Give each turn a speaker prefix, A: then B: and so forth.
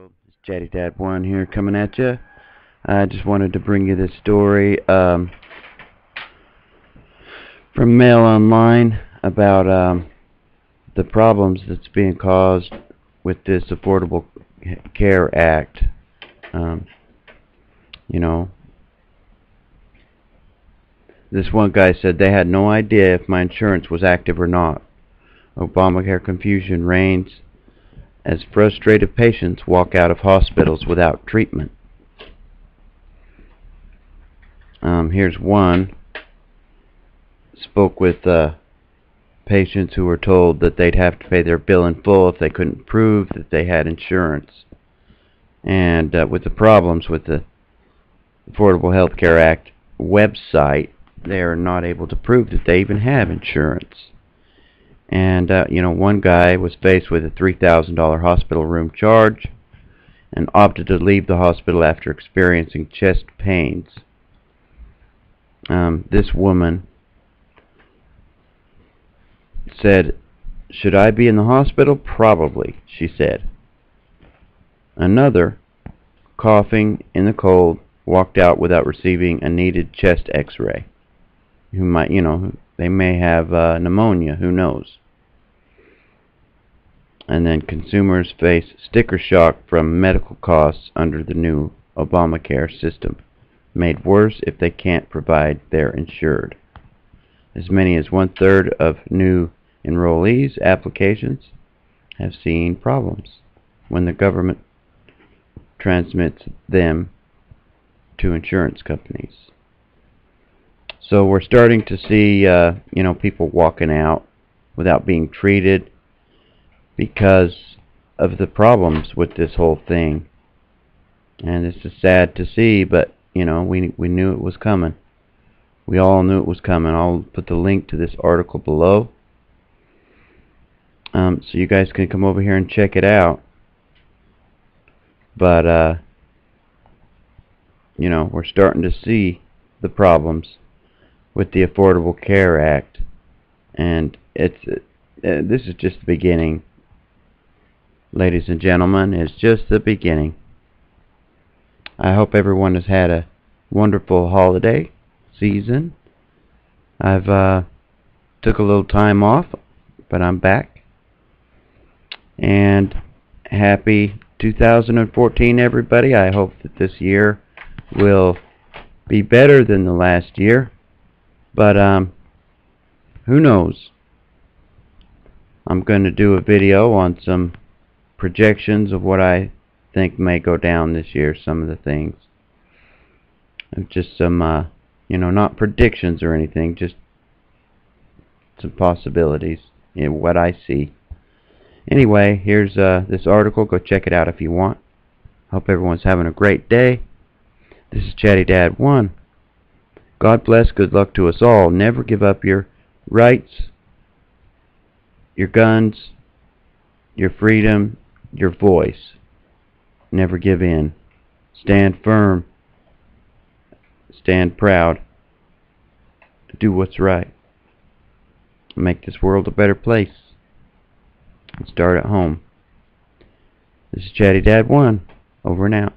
A: It's Chaddy Dad One here coming at you. I just wanted to bring you this story um, from Mail Online about um, the problems that's being caused with this Affordable Care Act. Um, you know, this one guy said they had no idea if my insurance was active or not. Obamacare confusion reigns as frustrated patients walk out of hospitals without treatment. Um, here's one. Spoke with uh, patients who were told that they'd have to pay their bill in full if they couldn't prove that they had insurance. And uh, with the problems with the Affordable Health Care Act website, they are not able to prove that they even have insurance. And, uh, you know, one guy was faced with a $3,000 hospital room charge and opted to leave the hospital after experiencing chest pains. Um, this woman said, Should I be in the hospital? Probably, she said. Another, coughing in the cold, walked out without receiving a needed chest x-ray. Who might, you know, they may have uh, pneumonia, who knows. And then consumers face sticker shock from medical costs under the new Obamacare system, made worse if they can't provide their insured. As many as one-third of new enrollees' applications have seen problems when the government transmits them to insurance companies. So we're starting to see, uh, you know, people walking out without being treated because of the problems with this whole thing. And it's just sad to see, but, you know, we, we knew it was coming. We all knew it was coming. I'll put the link to this article below. Um, so you guys can come over here and check it out. But, uh, you know, we're starting to see the problems with the Affordable Care Act. And it's uh, this is just the beginning. Ladies and gentlemen, it's just the beginning. I hope everyone has had a wonderful holiday season. I've uh, took a little time off, but I'm back. And happy 2014 everybody. I hope that this year will be better than the last year. But um, who knows? I'm going to do a video on some projections of what I think may go down this year, some of the things. Just some, uh, you know, not predictions or anything, just some possibilities, know, what I see. Anyway, here's uh, this article. Go check it out if you want. Hope everyone's having a great day. This is Chaddy Dad 1. God bless, good luck to us all. Never give up your rights, your guns, your freedom, your voice. Never give in. Stand firm. Stand proud. Do what's right. Make this world a better place. And start at home. This is Chaddy Dad 1. Over and out.